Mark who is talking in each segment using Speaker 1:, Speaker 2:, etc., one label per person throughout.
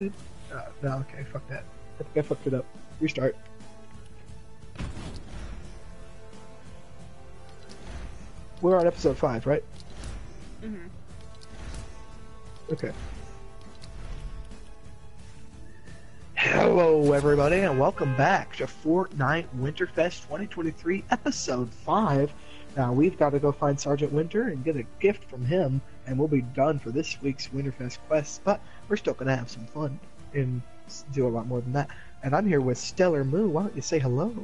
Speaker 1: Uh, no, okay, fuck that. I think I fucked it up. Restart. We're on episode 5, right?
Speaker 2: Mm-hmm.
Speaker 1: Okay. Hello, everybody, and welcome back to Fortnite Winterfest 2023, episode 5. Now, we've got to go find Sergeant Winter and get a gift from him, and we'll be done for this week's Winterfest quest, but we're still going to have some fun and do a lot more than that. And I'm here with Stellar Moo. Why don't you say hello?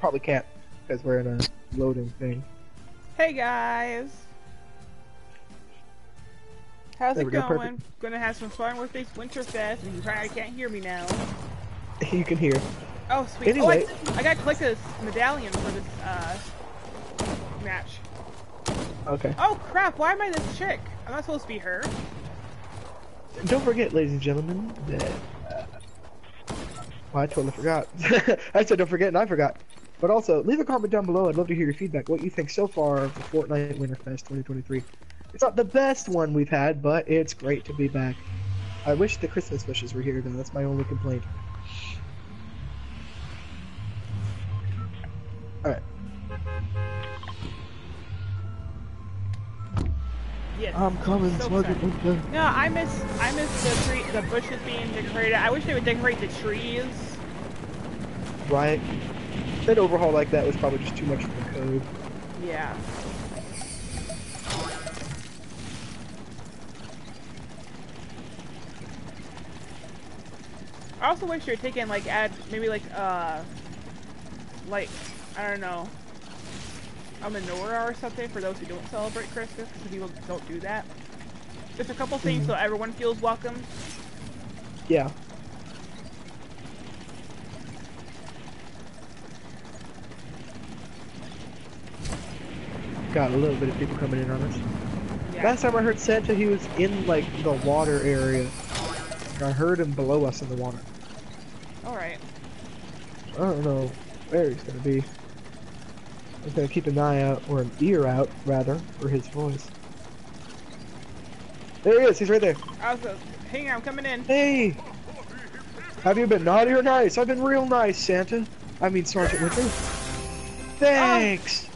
Speaker 1: Probably can't, because we're in a loading thing.
Speaker 2: Hey guys! How's
Speaker 1: There
Speaker 2: it
Speaker 1: go,
Speaker 2: going?
Speaker 1: perfect.
Speaker 2: Gonna have some fun with this Winterfest, and you probably can't hear me now.
Speaker 1: You can hear.
Speaker 2: Oh, sweet.
Speaker 1: Anyway.
Speaker 2: Oh, I, I got to collect this medallion for this, uh, match.
Speaker 1: Okay.
Speaker 2: Oh, crap, why am I this chick? I'm not supposed to be her.
Speaker 1: Don't forget, ladies and gentlemen, that. Uh, well, I totally forgot. I said don't forget, and I forgot. But also, leave a comment down below. I'd love to hear your feedback. What you think so far of the Fortnite Winterfest 2023. It's not the best one we've had, but it's great to be back. I wish the Christmas wishes were here, though. That's my only complaint. Alright.
Speaker 2: Yes.
Speaker 1: I'm coming,
Speaker 2: So. No, I miss I miss the tree, the bushes being decorated. I wish they would decorate the trees.
Speaker 1: Right? That overhaul like that was probably just too much for the code.
Speaker 2: Yeah. I also wish you were taking like add maybe like uh like I don't know a menorah or something for those who don't celebrate Christmas because people don't do that. Just a couple things mm-hmm. so everyone feels welcome.
Speaker 1: Yeah. Got a little bit of people coming in on us.
Speaker 2: Yeah.
Speaker 1: Last time I heard Santa, he was in like the water area. I heard him below us in the water.
Speaker 2: All right.
Speaker 1: I don't know where he's gonna be. I'm gonna keep an eye out, or an ear out, rather, for his voice. There he is. He's right there.
Speaker 2: Also, hang on, I'm coming in.
Speaker 1: Hey! Have you been naughty or nice? I've been real nice, Santa. I mean, Sergeant Winter. Thanks!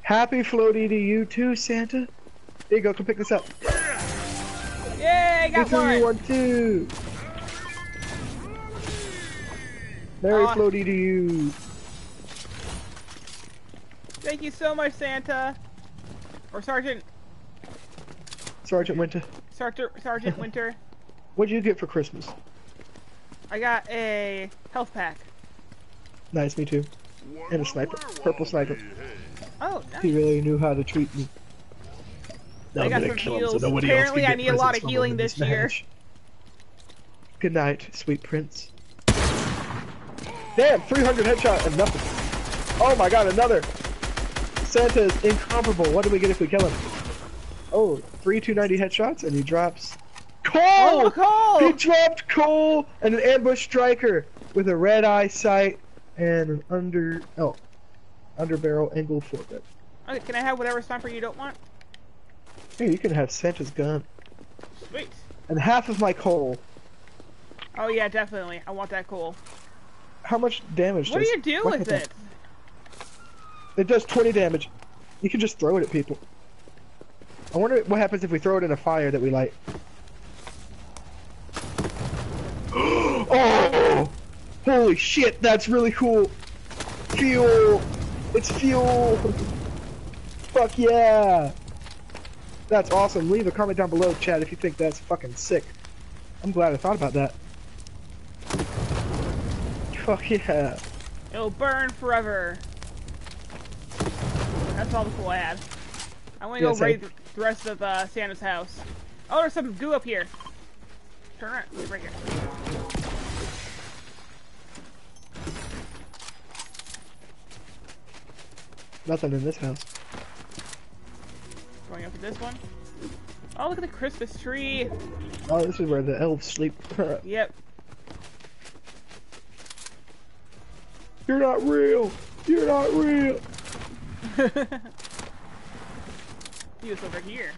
Speaker 1: Happy floaty to you too, Santa. There you go, come pick this up.
Speaker 2: Yay, I
Speaker 1: got
Speaker 2: one.
Speaker 1: one, two. Merry
Speaker 2: Aw.
Speaker 1: floaty to you.
Speaker 2: Thank you so much, Santa. Or Sergeant
Speaker 1: Sergeant Winter.
Speaker 2: Sergeant Sergeant Winter.
Speaker 1: What'd you get for Christmas?
Speaker 2: I got a health pack.
Speaker 1: Nice, me too. And a sniper. Purple sniper.
Speaker 2: Oh,
Speaker 1: He really knew how to treat me.
Speaker 2: I got some heals. Apparently, I need a lot of healing this year.
Speaker 1: Good night, sweet prince. Damn, 300 headshot and nothing. Oh my god, another. Santa is incomparable. What do we get if we kill him? Oh, three 290 headshots and he drops
Speaker 2: Oh,
Speaker 1: coal. He dropped coal and an ambush striker with a red eye sight and an under oh under barrel angle foregrip.
Speaker 2: Okay, can I have whatever sniper you don't want?
Speaker 1: Hey, you can have Santa's gun
Speaker 2: Sweet.
Speaker 1: and half of my coal.
Speaker 2: Oh yeah, definitely. I want that coal.
Speaker 1: How much damage
Speaker 2: What do
Speaker 1: does
Speaker 2: you do with
Speaker 1: does
Speaker 2: it?
Speaker 1: It does 20 damage. You can just throw it at people. I wonder what happens if we throw it in a fire that we light. oh! Holy shit, that's really cool. Fuel! It's fuel! Fuck yeah! That's awesome. Leave a comment down below, Chad, if you think that's fucking sick. I'm glad I thought about that. Fuck yeah.
Speaker 2: It'll burn forever. That's all the coal I had. I want to
Speaker 1: Yeah,
Speaker 2: go raid the rest of uh, Santa's house. Oh, there's some goo up here. Turn around. Right here.
Speaker 1: Nothing in this house.
Speaker 2: Going up to this one. Oh, look at the Christmas tree.
Speaker 1: Oh, this is where the elves sleep.
Speaker 2: Yep.
Speaker 1: You're not real. You're not real.
Speaker 2: he was over here.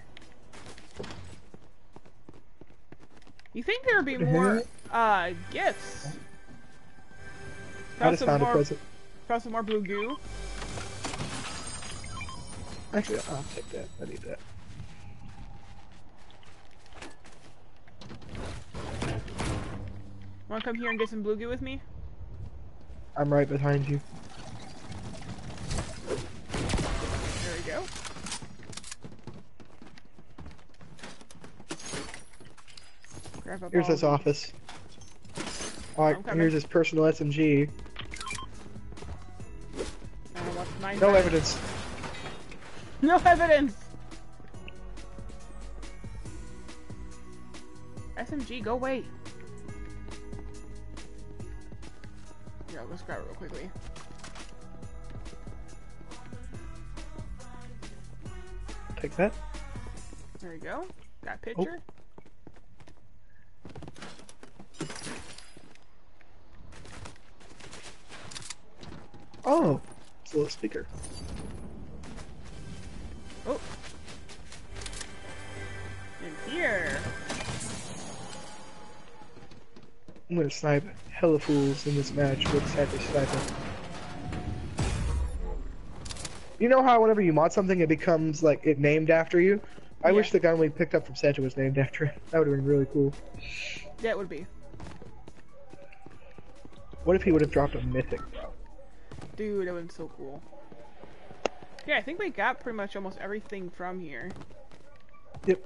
Speaker 2: You think there would be more uh gifts?
Speaker 1: I
Speaker 2: Found
Speaker 1: just
Speaker 2: some
Speaker 1: found a
Speaker 2: more.
Speaker 1: present.
Speaker 2: Found some more blue goo.
Speaker 1: Actually, I'll take that. I need that.
Speaker 2: Wanna come here and get some blue goo with me?
Speaker 1: I'm right behind you.
Speaker 2: There we go. Grab
Speaker 1: Here's his office. Alright, here's his personal SMG.
Speaker 2: I don't uh, want nine
Speaker 1: No
Speaker 2: back.
Speaker 1: evidence.
Speaker 2: No evidence. SMG, go away. Let's grab it real quickly.
Speaker 1: Take that.
Speaker 2: There we go. Got a oh. picture.
Speaker 1: Oh, it's a little speaker.
Speaker 2: Oh. In here.
Speaker 1: I'm gonna snipe hella fools in this match with Sniper Sniper. You know how whenever you mod something, it becomes like it named after you? I
Speaker 2: Yeah.
Speaker 1: wish the gun we picked up from Santa was named after him. That would have been really cool.
Speaker 2: That would be.
Speaker 1: What if he would have dropped a mythic, bro?
Speaker 2: Dude, that would be so cool. Yeah, I think we got pretty much almost everything from here.
Speaker 1: Yep.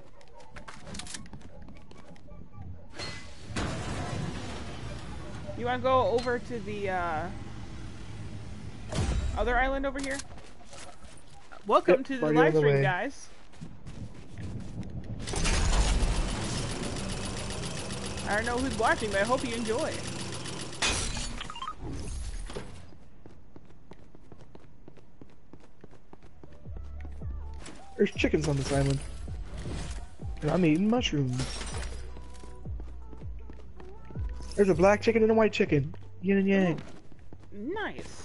Speaker 2: You wanna go over to the uh, other island over here? Welcome
Speaker 1: Yep,
Speaker 2: to the live stream,
Speaker 1: way.
Speaker 2: guys. I don't know who's watching, but I hope you enjoy.
Speaker 1: There's chickens on this island. And I'm eating mushrooms. There's a black chicken and a white chicken. Yin and yang.
Speaker 2: Nice.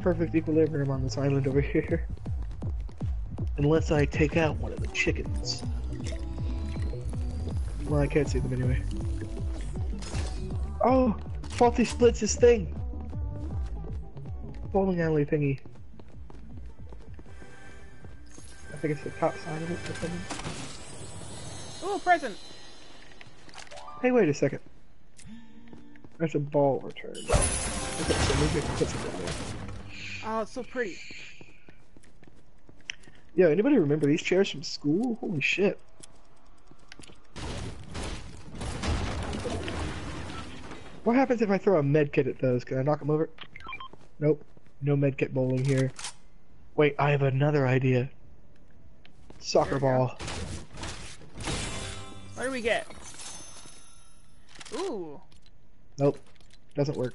Speaker 1: Perfect equilibrium on this island over here. Unless I take out one of the chickens. Well, I can't see them anyway. Oh! Faulty splits his thing! Bowling alley thingy. I think it's the top side of it or something.
Speaker 2: Ooh, present.
Speaker 1: Hey, wait a second. There's a ball return. Okay, so maybe I can put something there.
Speaker 2: Oh, it's so pretty.
Speaker 1: Yeah, anybody remember these chairs from school? Holy shit. What happens if I throw a med kit at those? Can I knock them over? Nope. No med kit bowling here. Wait, I have another idea. Soccer
Speaker 2: ball. go. What do we get? Ooh.
Speaker 1: Nope. Doesn't work.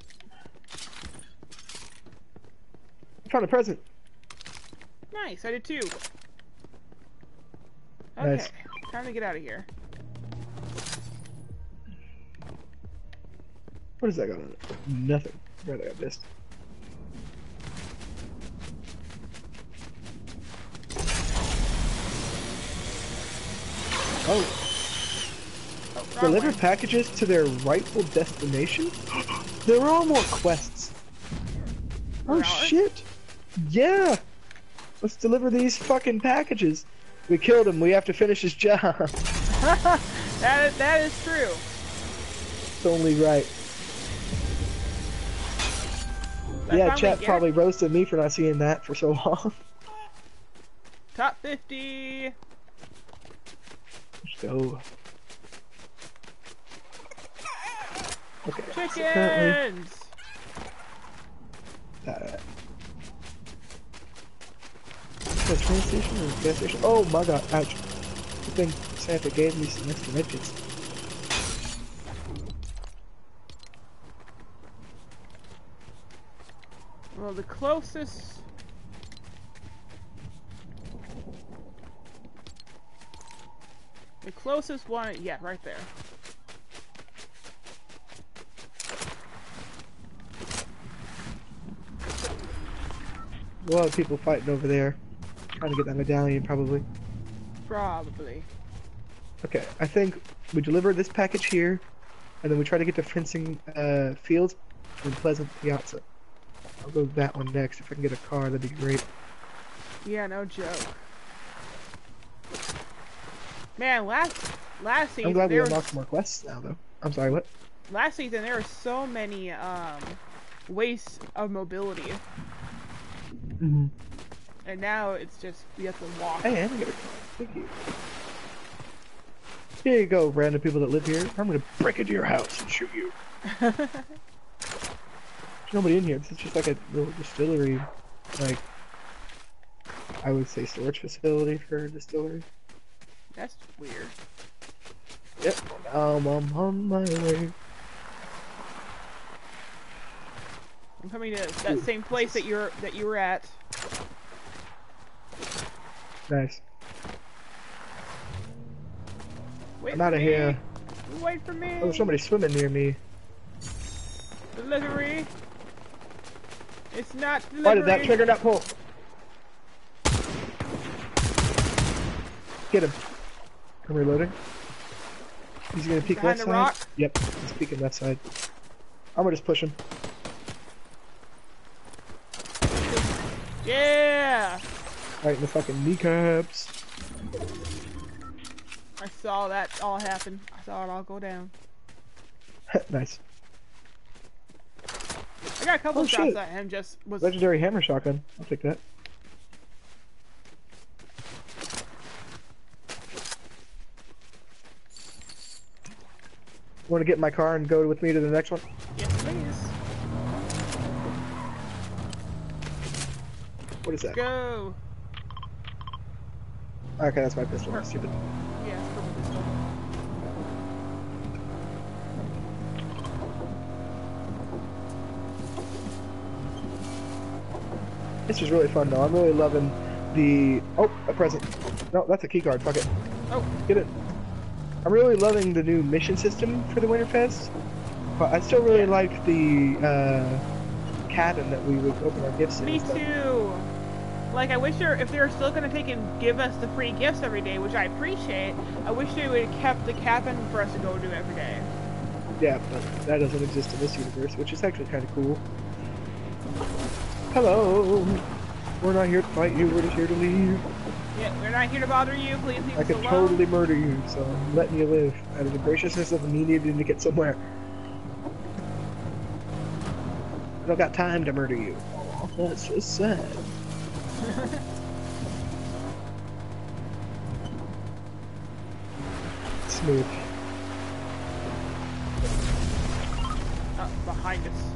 Speaker 1: I found a present.
Speaker 2: Nice, I did too. Okay,
Speaker 1: Nice.
Speaker 2: time to get out of here.
Speaker 1: What does that got on it? Nothing. Right, I got this. Oh, deliver packages to their rightful destination? there are more quests. Oh
Speaker 2: are?
Speaker 1: shit! Yeah! Let's deliver these fucking packages. We killed him, we have to finish his job.
Speaker 2: that, is, that is true.
Speaker 1: it's only right. Yeah, chat probably roasted me for not seeing that for so long.
Speaker 2: Top 50.
Speaker 1: Let's go. Okay. so currently,
Speaker 2: Chickens.
Speaker 1: uh, is train station or gas station? Oh my god, ouch. Good thing Santa gave me some extra medkits.
Speaker 2: Well, the closest. The closest one, yeah, right there.
Speaker 1: A lot of people fighting over there. Trying to get that medallion, probably.
Speaker 2: Probably.
Speaker 1: Okay, I think we deliver this package here, and then we try to get to fencing uh, fields in Pleasant Piazza. I'll go that one next. If I can get a car, that'd be great.
Speaker 2: Yeah, no joke. Man, last last season
Speaker 1: I'm glad we
Speaker 2: there was,
Speaker 1: unlocked more quests now, though. I'm sorry, what?
Speaker 2: last season there were so many um wastes of mobility,
Speaker 1: Mm-hmm.
Speaker 2: and now it's just we have to walk.
Speaker 1: Hey, and I get a car. Thank you. Here you go, random people that live here. I'm gonna break into your house and shoot you. There's nobody in here. This is just like a little distillery, like I would say storage facility for a distillery.
Speaker 2: That's weird.
Speaker 1: Yep. Now I'm on my way.
Speaker 2: I'm coming to that same place that you're that you were at.
Speaker 1: Nice.
Speaker 2: Wait
Speaker 1: I'm
Speaker 2: out
Speaker 1: of
Speaker 2: me.
Speaker 1: here.
Speaker 2: Wait for me.
Speaker 1: Oh, there's somebody swimming near me.
Speaker 2: Delivery. It's not delivery.
Speaker 1: Why did that trigger not pull? Get him. I'm reloading. He's gonna peek
Speaker 2: Behind
Speaker 1: left side.
Speaker 2: rock?
Speaker 1: Yep, he's peeking left side. I'm gonna just push him.
Speaker 2: Yeah.
Speaker 1: Right in the fucking kneecaps.
Speaker 2: I saw that all happen. I saw it all go down.
Speaker 1: nice.
Speaker 2: I got a couple
Speaker 1: Oh,
Speaker 2: shots
Speaker 1: shit.
Speaker 2: at him. Just was
Speaker 1: Legendary hammer shotgun. I'll take that. Want to get in my car and go with me to the next one? What is that?
Speaker 2: Go.
Speaker 1: Okay, that's my pistol. That's stupid.
Speaker 2: Yeah, it's purple pistol.
Speaker 1: This is really fun though. I'm really loving the. Oh, a present. No, that's a key card. Fuck it.
Speaker 2: Oh,
Speaker 1: Get it. I'm really loving the new mission system for the Winterfest, but I still really like the uh, cabin that we would open our gifts in.
Speaker 2: me too. Like, I wish they're, if they were still gonna take and give us the free gifts every day, which I appreciate, I wish they would have kept the cabin for us to go to every day.
Speaker 1: Yeah, but that doesn't exist in this universe, which is actually kind of cool. Hello. We're not here to fight you. We're just here to leave.
Speaker 2: Yeah, we're not here to bother you. Please leave
Speaker 1: I
Speaker 2: us
Speaker 1: could
Speaker 2: alone.
Speaker 1: totally murder you, so I'm letting you live out of the graciousness of me needing to get somewhere. I don't got time to murder you. Aw, that's so sad. Smooth.
Speaker 2: Uh, behind us.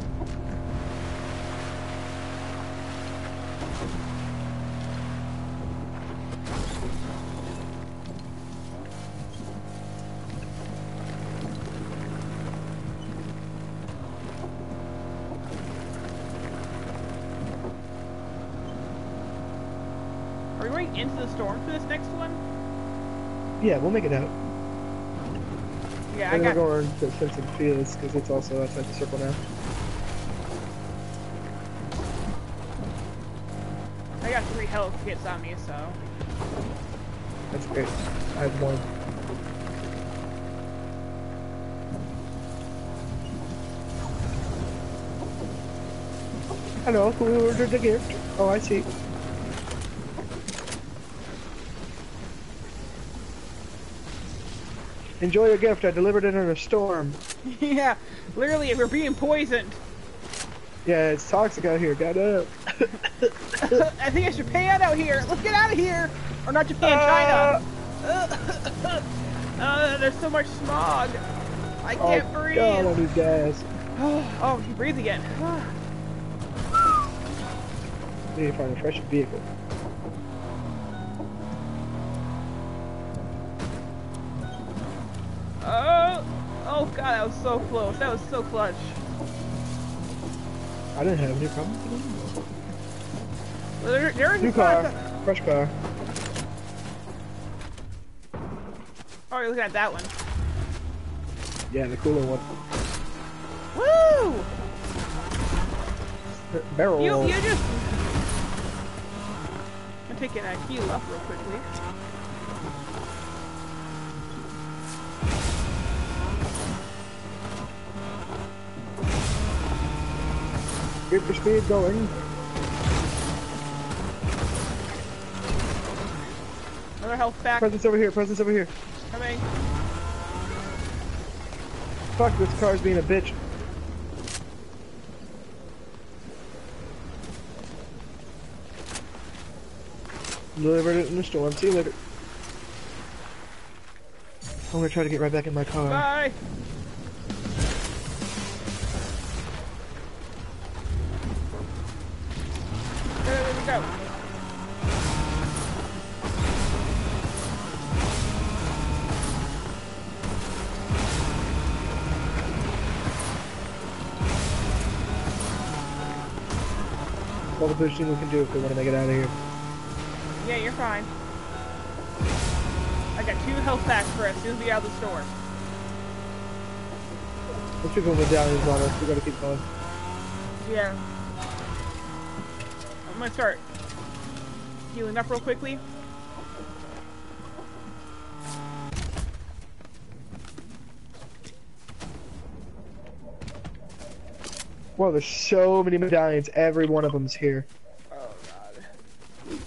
Speaker 2: Are we going into the storm for this next one?
Speaker 1: Yeah, we'll make it out.
Speaker 2: Yeah, I
Speaker 1: And
Speaker 2: got.
Speaker 1: we're going to Fencing Fields because it's also outside the circle now.
Speaker 2: I got three health hits on me, so.
Speaker 1: That's great. I have one. Hello, who ordered the gift? Oh, I see. Enjoy your gift. I delivered it in a storm.
Speaker 2: yeah, literally, we're being poisoned.
Speaker 1: Yeah, it's toxic out here. Got up.
Speaker 2: I think it's Japan out here. Let's get out of here. Or not Japan,
Speaker 1: Ah!
Speaker 2: China. uh, there's so much smog. I
Speaker 1: Oh,
Speaker 2: can't breathe.
Speaker 1: God, I need gas.
Speaker 2: oh, he breathes again.
Speaker 1: Need to find a fresh vehicle.
Speaker 2: God, that was so close. That was so clutch.
Speaker 1: I didn't have any problems with it.
Speaker 2: There is
Speaker 1: New car. Fresh car.
Speaker 2: Oh, you're looking at that one.
Speaker 1: Yeah, the cooler one.
Speaker 2: Woo!
Speaker 1: Barrel.
Speaker 2: You, you just. I'm taking a heal up real quickly.
Speaker 1: Speed going.
Speaker 2: Another health pack
Speaker 1: Presence over here, presence over here.
Speaker 2: coming.
Speaker 1: Fuck, this car's being a bitch. Delivered it in the storm. See you later. I'm gonna try to get right back in my car.
Speaker 2: Bye.
Speaker 1: All the boosting we can do if we want to make it out of here.
Speaker 2: Yeah, you're fine. I got two health packs for us as soon as we get out of the store.
Speaker 1: Let's go medallions on us. We gotta keep going.
Speaker 2: Yeah. I'm gonna start healing up real quickly.
Speaker 1: Wow, there's so many medallions. Every one of them's here.
Speaker 2: Oh god.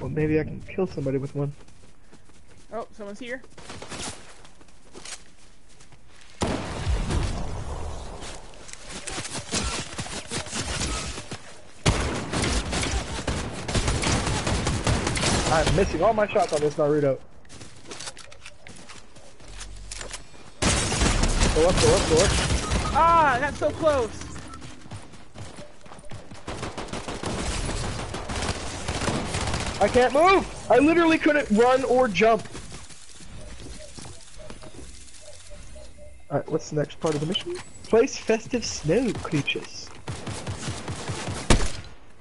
Speaker 1: Well, maybe I can kill somebody with one.
Speaker 2: Oh, someone's here.
Speaker 1: I'm missing all my shots on this Naruto. Go up, go up, go up.
Speaker 2: Ah, got so close.
Speaker 1: I can't move! I literally couldn't run or jump. Alright, what's the next part of the mission? Place festive snow creatures.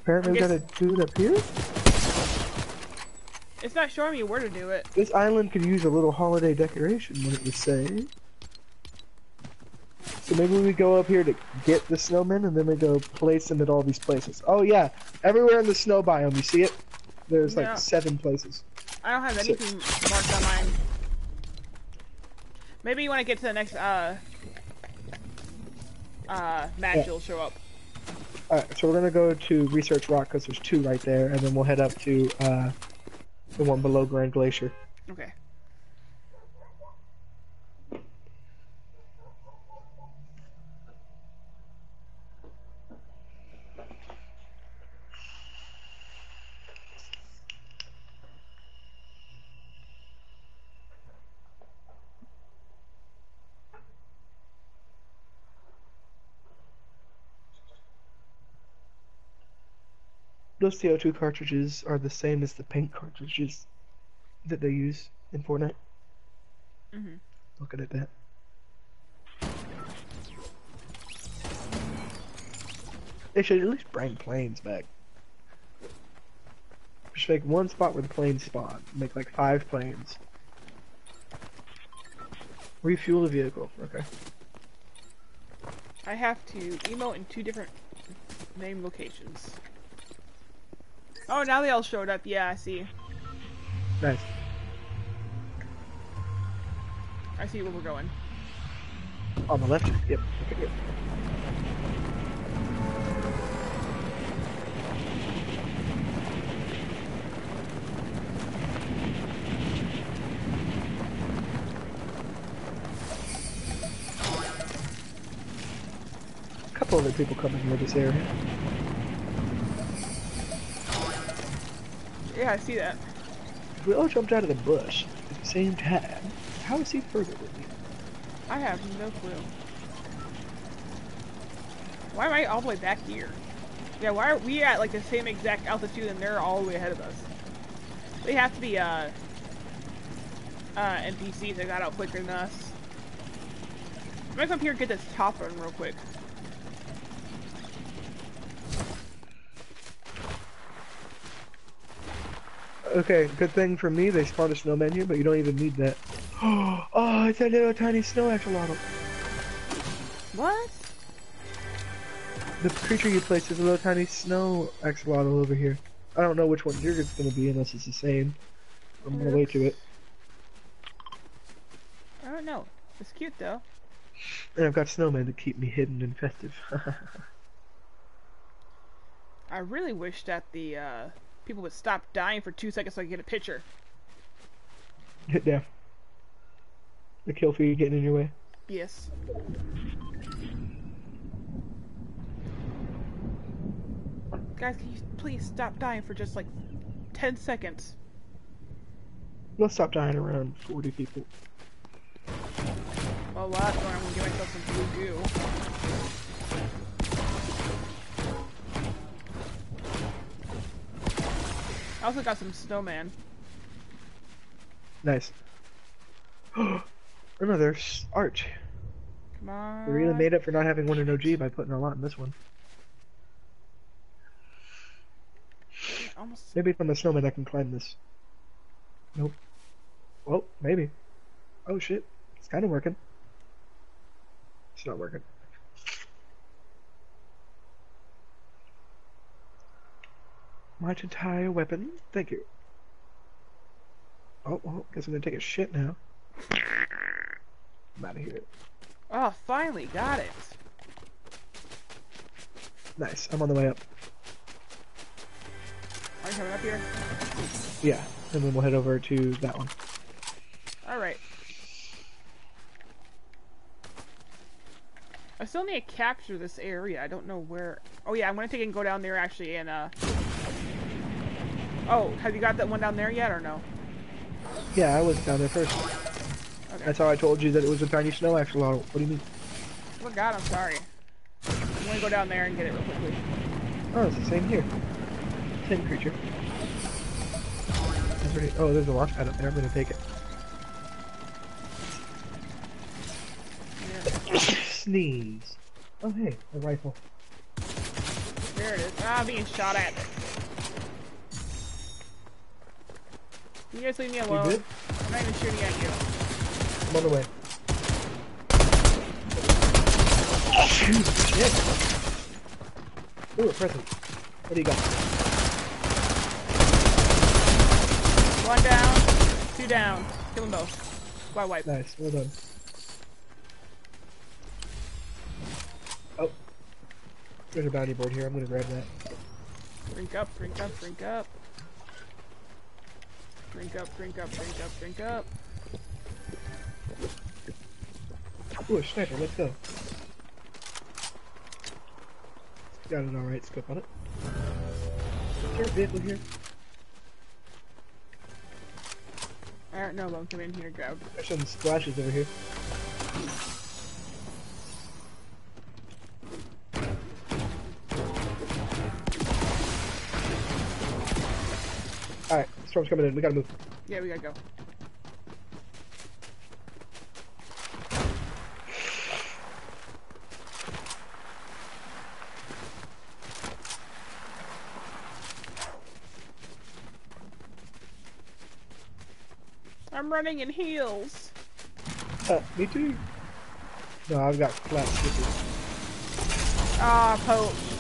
Speaker 1: Apparently we gotta do it up here?
Speaker 2: It's not showing me where to do it.
Speaker 1: This island could use a little holiday decoration, what it was saying. So maybe we go up here to get the snowmen, and then we go place them at all these places. Oh yeah, everywhere in the snow biome, you see it? There's like seven places.
Speaker 2: I don't have
Speaker 1: Six.
Speaker 2: anything marked on mine. Maybe you want to get to the next uh uh match,
Speaker 1: Yeah.
Speaker 2: it'll show up.
Speaker 1: Alright, so we're gonna go to Research Rock, because there's two right there, and then we'll head up to uh, the one below Grand Glacier.
Speaker 2: Okay.
Speaker 1: Those CO2 cartridges are the same as the paint cartridges that they use in Fortnite.
Speaker 2: Mhm.
Speaker 1: Looking at that. They should at least bring planes back. Just make one spot where the planes spawn. Make like five planes. Refuel the vehicle. Okay.
Speaker 2: I have to emote in two different name locations. Oh, now they all showed up. Yeah, I see.
Speaker 1: Nice.
Speaker 2: I see where we're going.
Speaker 1: On the left? Yep. Okay, yep. A couple other people coming near this area.
Speaker 2: Yeah, I see that.
Speaker 1: We all jumped out of the bush at the same time. How is he further with me?
Speaker 2: I have no clue. Why am I all the way back here? Yeah, why are we at like the same exact altitude and they're all the way ahead of us? They have to be uh uh NPCs that got out quicker than us. I'm gonna come here and get this top run real quick.
Speaker 1: Okay, good thing for me, they spawned a snow menu, but you don't even need that. Oh, it's a little tiny snow axolotl.
Speaker 2: What?
Speaker 1: The creature you placed is a little tiny snow axolotl over here. I don't know which one yours is going to be unless it's the same. I'm going to wait to it.
Speaker 2: I don't know. It's cute though.
Speaker 1: And I've got snowmen to keep me hidden and festive.
Speaker 2: I really wish that the uh, people would stop dying for two seconds so I could get a picture.
Speaker 1: Hit down. The kill feed getting in your way.
Speaker 2: Yes. Guys, can you please stop dying for just like 10 seconds?
Speaker 1: Let's stop dying around 40 people.
Speaker 2: Well, last one, I'm gonna get myself some blue goo. I also got some snowman.
Speaker 1: Nice. Another arch.
Speaker 2: Come on.
Speaker 1: We really made up for not having one in OG by putting a lot in this one.
Speaker 2: Almost.
Speaker 1: Maybe from a snowman I can climb this. Nope. Well, maybe. Oh shit. It's kind of working. It's not working. March entire weapon. Thank you. Oh, well, guess I'm gonna take a shit now. I'm out of here.
Speaker 2: Oh, finally got it.
Speaker 1: Nice. I'm on the way up.
Speaker 2: Are you coming up here?
Speaker 1: Yeah. And then we'll head over to that one.
Speaker 2: Alright. I still need to capture this area. I don't know where. Oh yeah, I'm gonna take it and go down there actually and uh. Oh, have you got that one down there yet or no?
Speaker 1: Yeah, I was down there first.
Speaker 2: Okay.
Speaker 1: That's how I told you that it was a tiny snow axolotl. What do you mean?
Speaker 2: Oh god, I'm sorry. I'm gonna go down there and get it real quickly.
Speaker 1: Oh, it's the same here. Same creature. Pretty- oh, there's a launch pad up there. I'm gonna take it.
Speaker 2: There,
Speaker 1: Sneeze. Oh, hey, a rifle.
Speaker 2: there it is. Ah, I'm being shot at. You guys leave me alone.
Speaker 1: good?
Speaker 2: I'm not even shooting at you.
Speaker 1: I'm on the way. Shoot, shit. Ooh, a present. What do you got?
Speaker 2: One down, two down. Kill them both. Squad wipe.
Speaker 1: Nice, well done. Oh. There's a bounty board here. I'm gonna grab that.
Speaker 2: Drink up, drink up, drink up. Drink up, drink up, drink up, drink up.
Speaker 1: Ooh, a sniper. Let's go. Got an alright scope on it. Is there a vehicle here?
Speaker 2: I don't know, but I'm coming in here grab.
Speaker 1: There's some splashes over here. Alright, storm's coming in. We gotta move.
Speaker 2: Yeah, we gotta go. I'm running in heels.
Speaker 1: Uh, me too. No, I've got flat slippers.
Speaker 2: Ah, poach.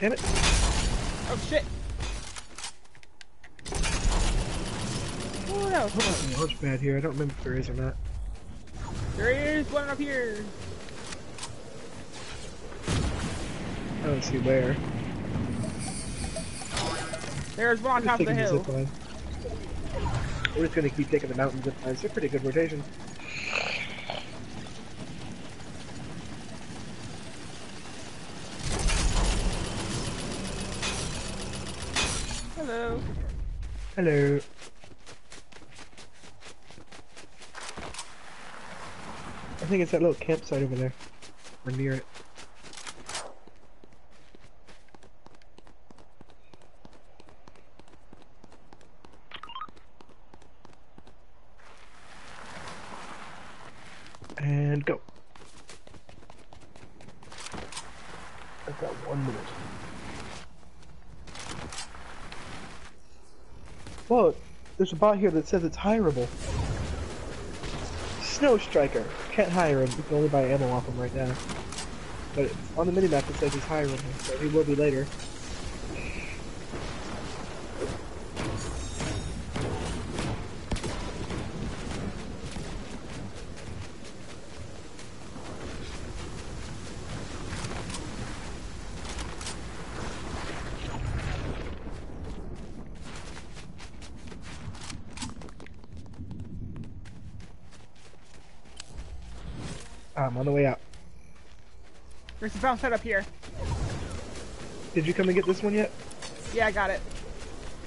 Speaker 1: Damn it.
Speaker 2: Oh shit. Oh no.
Speaker 1: I hope there's a launch pad here. I don't remember if there is or not.
Speaker 2: There is one up here.
Speaker 1: I don't see where.
Speaker 2: There's one on top of the hill.
Speaker 1: zip. We're just gonna keep taking the mountain zip lines. They're pretty good rotation.
Speaker 2: Hello.
Speaker 1: Hello. I think it's that little campsite over there. Or near it. And go. I've got one minute. Whoa, There's a bot here that says it's hireable. Snow Striker. Can't hire him. You can only buy ammo off him right now. But on the minimap it says he's hireable, so he will be later. I'm on the way out.
Speaker 2: Set up here.
Speaker 1: Did you come and get this one yet?
Speaker 2: Yeah, I got it.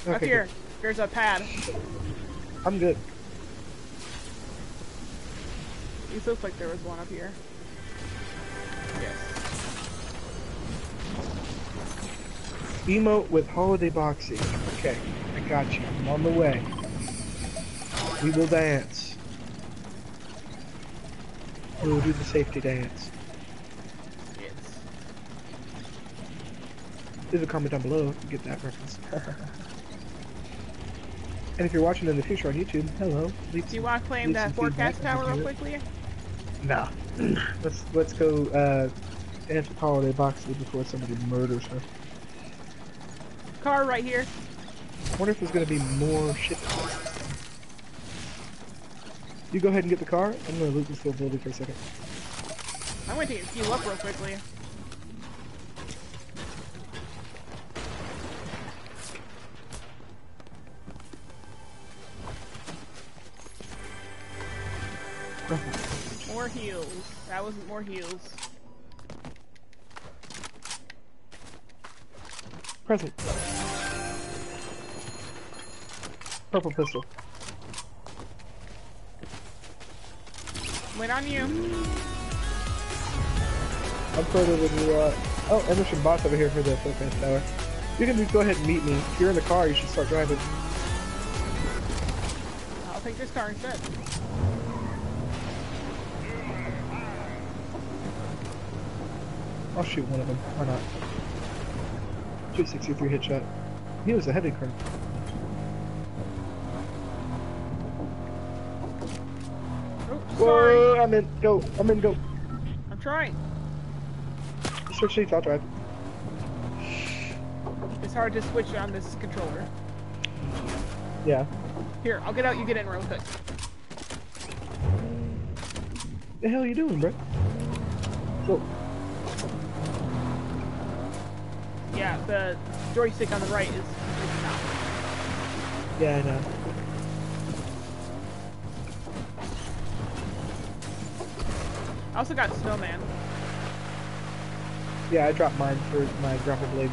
Speaker 2: up
Speaker 1: Okay,
Speaker 2: here. There's a pad.
Speaker 1: I'm good.
Speaker 2: These looks like there was one up here. Yes.
Speaker 1: Emote with holiday boxing. Okay, I got you. I'm on the way. We will dance. We will do the safety dance.
Speaker 2: Yes.
Speaker 1: Leave a comment down below if you get that reference. and if you're watching in the future on YouTube, hello. Leave
Speaker 2: Do you want to claim that forecast tower real quickly?
Speaker 1: Nah. let's let's go uh answer holiday boxing before somebody murders her.
Speaker 2: Car right here.
Speaker 1: I wonder if there's gonna be more shit. You go ahead and get the car. I'm gonna loot this little building for a second.
Speaker 2: I'm going to take a few up real quickly. That wasn't more heals.
Speaker 1: Present. Purple pistol.
Speaker 2: Wait on you.
Speaker 1: I'm further than you are. Oh, and there's some bots over here for the forecast tower. You can just go ahead and meet me. If you're in the car, you should start driving.
Speaker 2: I'll take this car instead.
Speaker 1: I'll shoot one of them. Why not? 263 hit shot. He was a heavy.
Speaker 2: Oh, sorry.
Speaker 1: Whoa, I'm in. Go. I'm in. Go.
Speaker 2: I'm trying.
Speaker 1: Switch seats. I'll drive.
Speaker 2: It's hard to switch on this controller.
Speaker 1: Yeah.
Speaker 2: Here, I'll get out, you get in real quick.
Speaker 1: The hell are you doing, bro? Go.
Speaker 2: The joystick on the right is, is not.
Speaker 1: Yeah, I know.
Speaker 2: I also got Snowman.
Speaker 1: Yeah, I dropped mine for my grapple blade.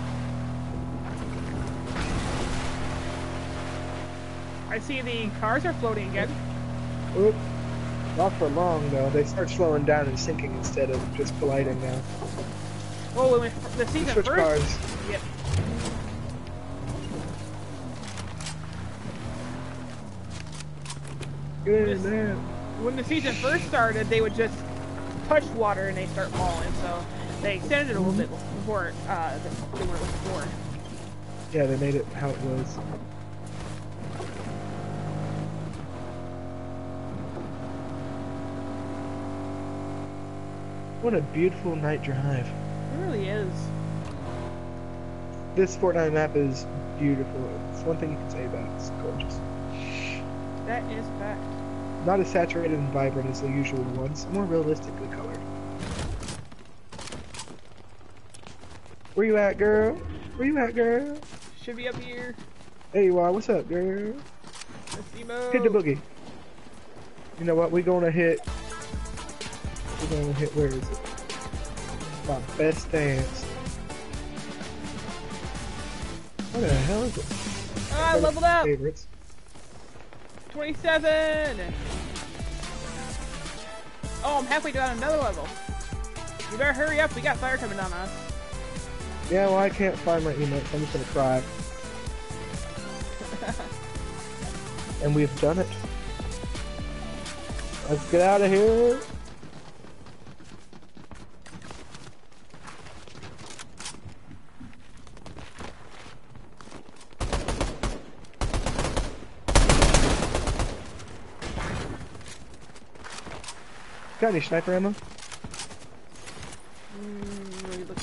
Speaker 2: I see the cars are floating again.
Speaker 1: Oop. Not for long though. They start slowing down and sinking instead of just colliding now.
Speaker 2: Oh, when we, the season
Speaker 1: switch
Speaker 2: first.
Speaker 1: cars.
Speaker 2: Yep.
Speaker 1: Good man.
Speaker 2: When the season first started, they would just touch water and they start falling. So they extended it a little bit before uh, they were before.
Speaker 1: Yeah, they made it how it was. What a beautiful night drive.
Speaker 2: It really is.
Speaker 1: This Fortnite map is beautiful. It's one thing you can say about it. It's gorgeous.
Speaker 2: That is fact.
Speaker 1: Not as saturated and vibrant as the usual ones, more realistically colored. Where you at, girl? Where you at, girl?
Speaker 2: Should be up here.
Speaker 1: Hey, you are. What's up, girl?
Speaker 2: Let's see.
Speaker 1: Hit the boogie. You know what? We're gonna hit. We're gonna hit. Where is it? My best dance. What the hell is it?
Speaker 2: Ah, I leveled up.
Speaker 1: Favorites.
Speaker 2: 27! Oh, I'm halfway down another level. You better hurry up, we got fire coming down on us.
Speaker 1: Yeah, well, I can't find my emotes. so I'm just gonna cry. and we've done it. Let's get out of here. Got any sniper ammo?
Speaker 2: Mm, let me look.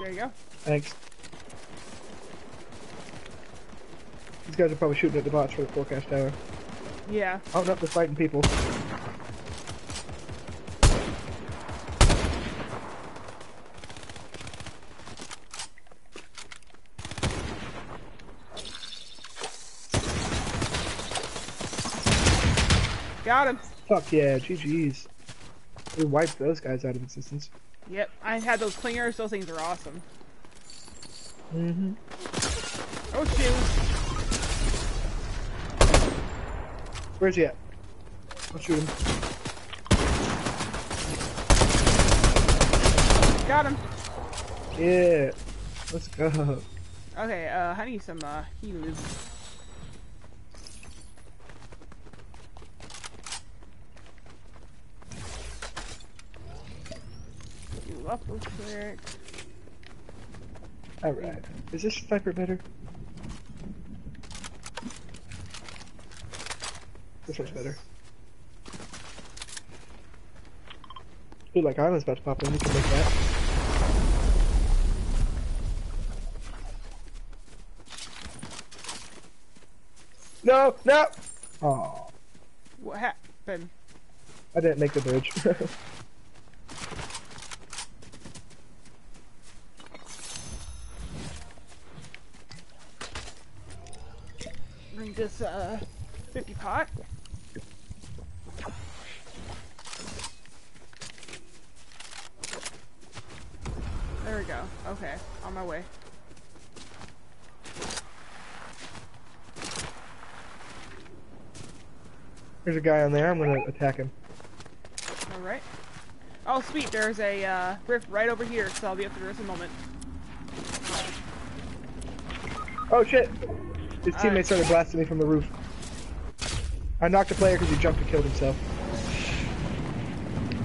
Speaker 2: There you go.
Speaker 1: Thanks. These guys are probably shooting at the bots for the forecast tower.
Speaker 2: Yeah.
Speaker 1: Oh no, they're fighting people.
Speaker 2: Got him.
Speaker 1: Fuck yeah, GG's. We wiped those guys out of existence.
Speaker 2: Yep. I had those clingers. Those things are awesome.
Speaker 1: Mm-hmm.
Speaker 2: Oh shoot.
Speaker 1: Where's he at? I'll shoot him.
Speaker 2: Got him.
Speaker 1: Yeah. Let's go.
Speaker 2: Okay. Uh, I need some uh healers. Up real quick.
Speaker 1: Alright. Is this sniper better? This one's better. Dude, like I was about to pop in, we can make that. No, no! Oh,
Speaker 2: What happened?
Speaker 1: I didn't make the bridge.
Speaker 2: this uh 50 pot. There we go. Okay, on my way.
Speaker 1: There's a guy on there, I'm gonna attack him.
Speaker 2: All right. Oh, sweet. There's a uh, rift right over here, so I'll be up this in a moment.
Speaker 1: Oh shit! His
Speaker 2: Alright.
Speaker 1: teammate started blasting me from the roof. I knocked a player because he jumped and killed himself.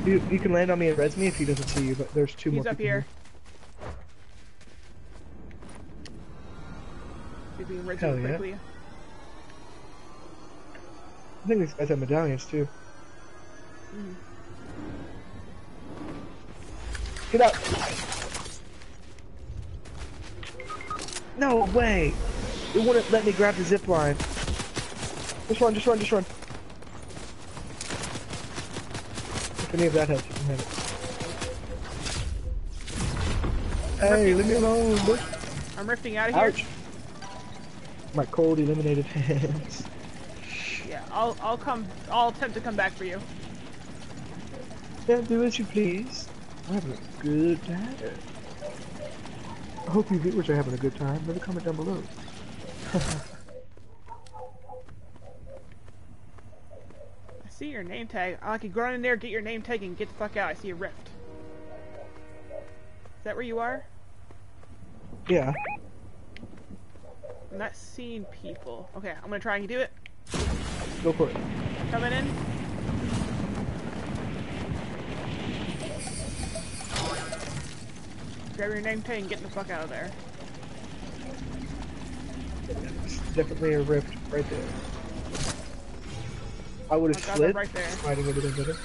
Speaker 1: You, you can land on me and res me if he doesn't see you, but there's two
Speaker 2: He's
Speaker 1: more
Speaker 2: up
Speaker 1: people
Speaker 2: here. See if we can res
Speaker 1: Hell
Speaker 2: him
Speaker 1: yeah.
Speaker 2: quickly.
Speaker 1: I think these guys have medallions too.
Speaker 2: Mhm.
Speaker 1: Get up! No way! It wouldn't let me grab the zip line. Just run, just run, just run. If any of that helps, you can have it. Hey, leave me alone, bitch.
Speaker 2: I'm rifting out of here.
Speaker 1: Ouch! My cold eliminated hands.
Speaker 2: Yeah, I'll I'll come. I'll attempt to come back for you.
Speaker 1: Yeah, do as you please. I'm having a good time. I hope you viewers are having a good time. Leave a comment down below.
Speaker 2: I see your name tag. I can go in there, get your name tag, and get the fuck out. I see a rift. Is that where you are?
Speaker 1: Yeah.
Speaker 2: I'm not seeing people. Okay, I'm gonna try and do it.
Speaker 1: Go for it.
Speaker 2: Coming in. Grab your name tag and get the fuck out of there.
Speaker 1: It's definitely a rift right there. I would
Speaker 2: Oh,
Speaker 1: have
Speaker 2: God,
Speaker 1: slid.
Speaker 2: right there.
Speaker 1: Would have been better.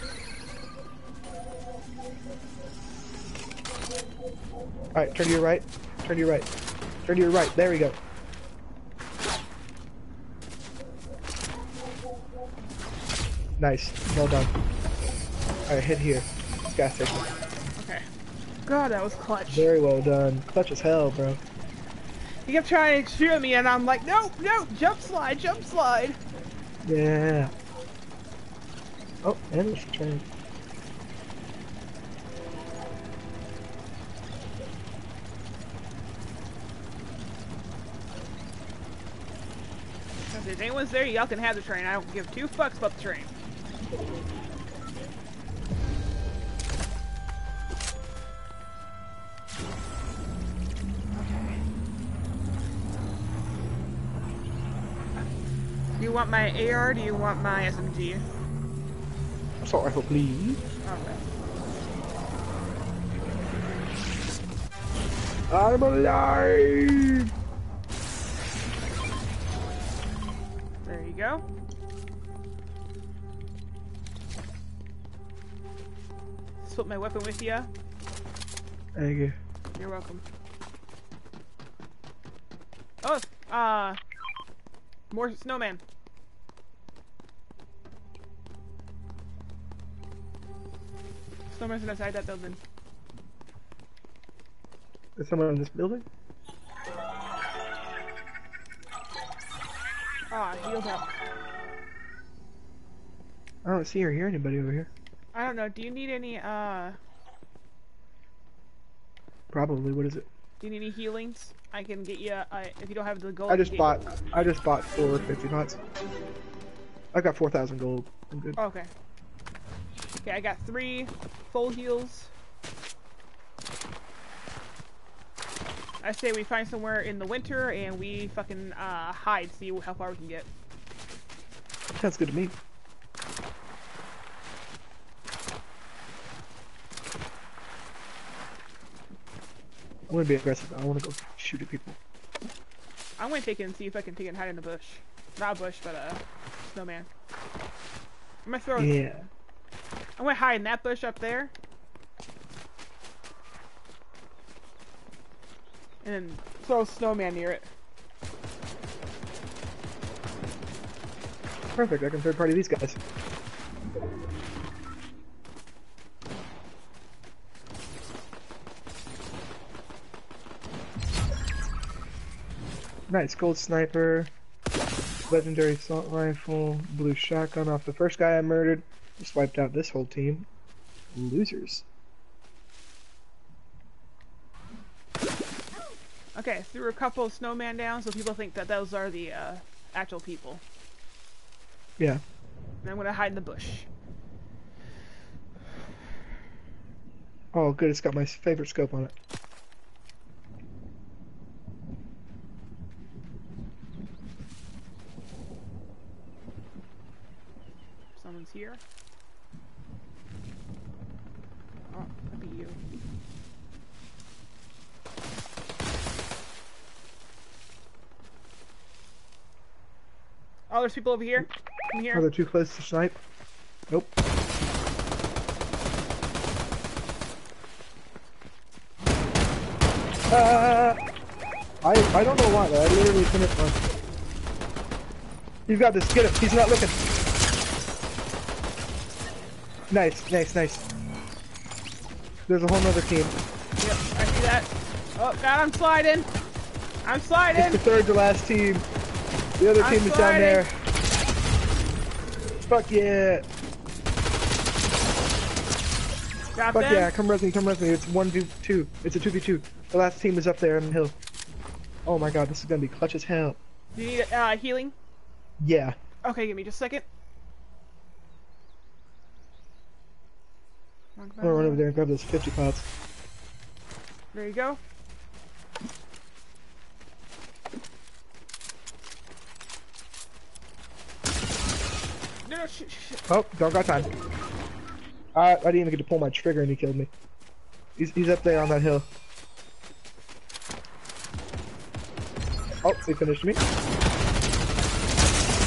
Speaker 1: Alright, turn to your right. Turn to your right. Turn to your right. There we go. Nice. Well done. Alright, hit here. Gas station.
Speaker 2: Okay. God, that was clutch.
Speaker 1: Very well done. Clutch as hell, bro.
Speaker 2: He kept trying to shoot at me, and I'm like, no, no, jump slide, jump slide.
Speaker 1: Yeah. Oh, and it's returned.
Speaker 2: If anyone's there, y'all can have the train. I don't give two fucks about the train. Want my AR? Do you want my SMG?
Speaker 1: Assault rifle, please.
Speaker 2: Okay.
Speaker 1: I'm alive!
Speaker 2: There you go. Split my weapon with you.
Speaker 1: Thank you.
Speaker 2: You're welcome. Oh, uh, more snowman. Snowman's inside that building.
Speaker 1: Is someone in this building?
Speaker 2: Ah, healed up.
Speaker 1: I don't see or hear anybody over here.
Speaker 2: I don't know. Do you need any? Uh,
Speaker 1: Probably. What is it?
Speaker 2: do you need any healings? I can get you. Uh, if you don't have the gold.
Speaker 1: I just
Speaker 2: get
Speaker 1: bought. I just bought four fifty pots. I got four thousand gold. I'm good.
Speaker 2: Okay. Okay, I got three full heals. I say we find somewhere in the winter and we fucking uh, hide, see how far we can get.
Speaker 1: Sounds good to me. I want to be aggressive. I want to go shoot at people.
Speaker 2: I'm gonna take it and see if I can take it and hide in the bush. Not a bush, but a snowman. I'm gonna throw.
Speaker 1: Yeah.
Speaker 2: I'm gonna hide in that bush up there. And throw a snowman near it.
Speaker 1: Perfect. I can third party these guys. Nice gold sniper, legendary assault rifle, blue shotgun off the first guy I murdered. Just wiped out this whole team. Losers.
Speaker 2: Okay, threw a couple of snowman down so people think that those are the uh, actual people.
Speaker 1: Yeah.
Speaker 2: And I'm gonna hide in the bush.
Speaker 1: Oh, good. It's got my favorite scope on it.
Speaker 2: Someone's here. Oh, that'd be you. Oh, there's people over here. Come here.
Speaker 1: Are they too close to snipe? Nope. Uh, I I don't know why. though. I literally finished one. He's got this. Get him. He's not looking. Nice, nice, nice. There's a whole nother team.
Speaker 2: Yep, I see that. Oh God, I'm sliding. I'm sliding.
Speaker 1: It's the third to last team. The other
Speaker 2: I'm
Speaker 1: team is down there. Fuck yeah.
Speaker 2: Got
Speaker 1: Fuck
Speaker 2: them.
Speaker 1: yeah, come res me, come res me. It's one v two. It's a two v two. The last team is up there on the hill. Oh my god, this is gonna be clutch as hell.
Speaker 2: Do you need uh, healing?
Speaker 1: Yeah.
Speaker 2: Okay, give me just a second.
Speaker 1: I'm gonna run over there and grab those 50 pots.
Speaker 2: There you go. No, no, shit, shit, shit.
Speaker 1: Oh, don't got time. I, I didn't even get to pull my trigger and he killed me. He's, he's up there on that hill. Oh, he finished me.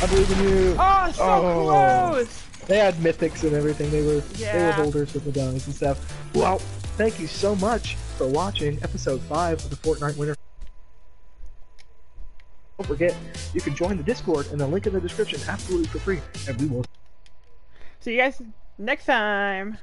Speaker 1: I believe in you.
Speaker 2: Oh, so
Speaker 1: Oh.
Speaker 2: close!
Speaker 1: They had mythics and everything. They were they were
Speaker 2: Yeah.
Speaker 1: holders of medallions and stuff. Well, thank you so much for watching episode five of the Fortnite Winter. Don't forget, you can join the Discord in the link in the description absolutely for free, and we will
Speaker 2: See you guys next time.